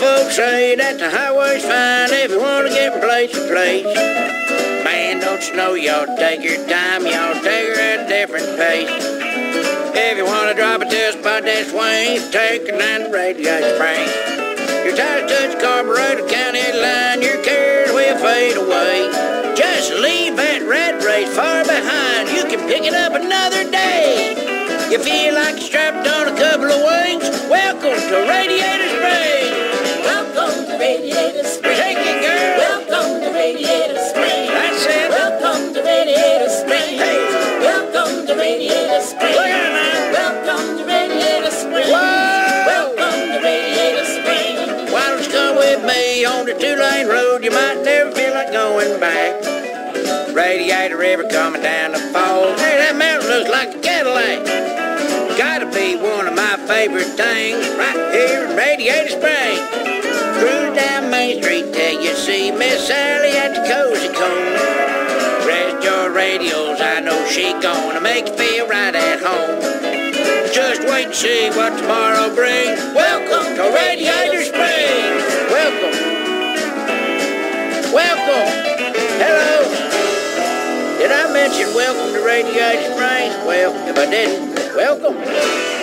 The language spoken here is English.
say that the highway's fine if you want to get from place to place. Man, don't you know y'all take your time, y'all take her at a different pace. If you want to drop a spot that swings, take a line to radiator springs. Your tires touch carburetor, county line, your cares will fade away. Just leave that rat race far behind, you can pick it up another day. You feel like you're strapped on on the two-lane road? You might never feel like going back. Radiator River coming down the falls. Hey, that mountain looks like a Cadillac. Gotta be one of my favorite things right here in Radiator Springs. Cruise down Main Street till you see Miss Sally at the Cozy Cone. Rest your radios, I know she gonna make you feel right at home. Just wait and see what tomorrow brings. Mention welcome to Radiator Springs? Well, if I didn't, welcome.